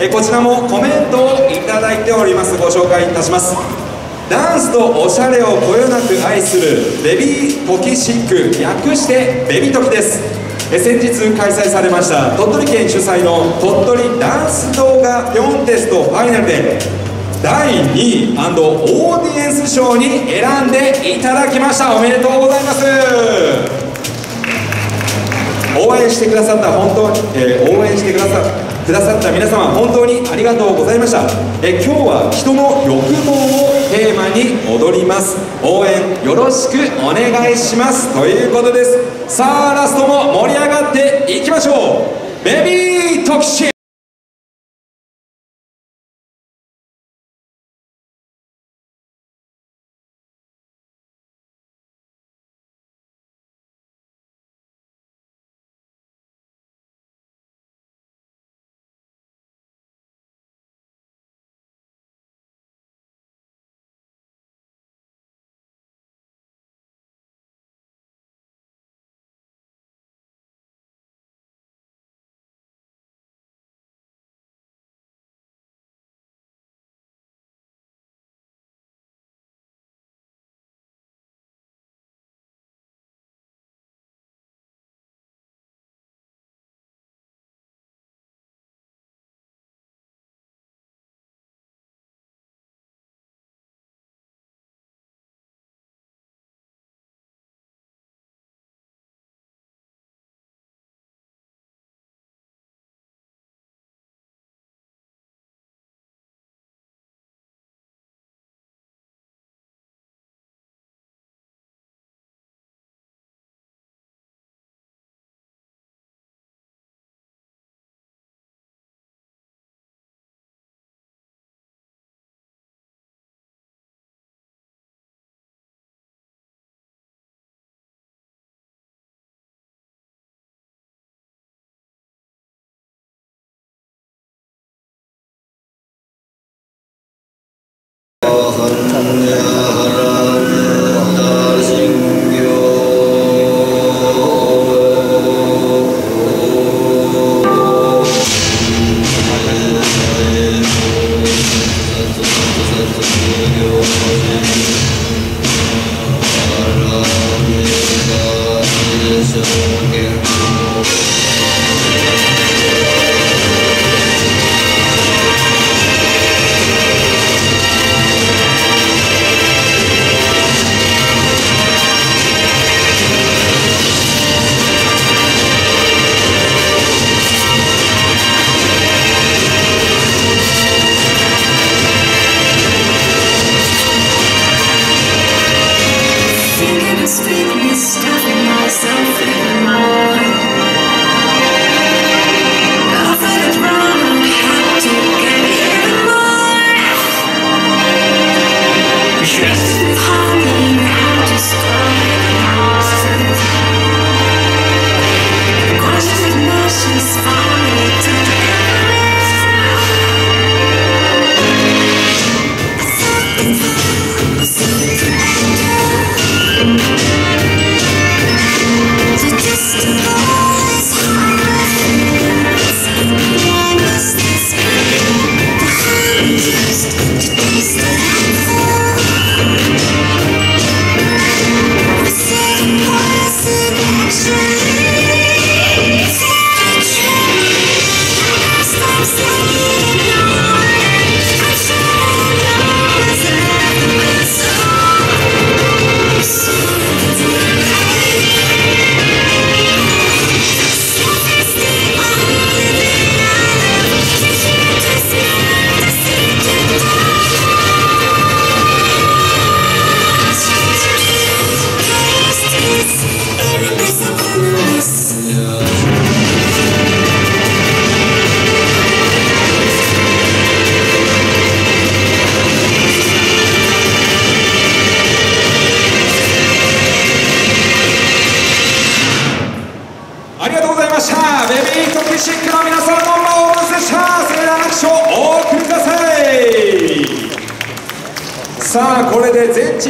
えこちらもコメントをいただいております。ご紹介いたします。ダンスとおしゃれをこよなく愛するベビートキシック略してベビトキです。え先日開催されました鳥取県主催の鳥取ダンス動画4テストファイナルで第2位オーディエンス賞に選んでいただきました。おめでとうございます。応援してくださった本当に、えー、応援してくださくださった皆様本当にありがとうございました、え、今日は人の欲望をテーマに踊ります。応援よろしくお願いします。ということです。さあラストも盛り上がっていきましょう。ベビー特集。まベビートキシックの皆さんのパフォーマンスでしたそれでは拍手をお送りください。さあこれで全チーム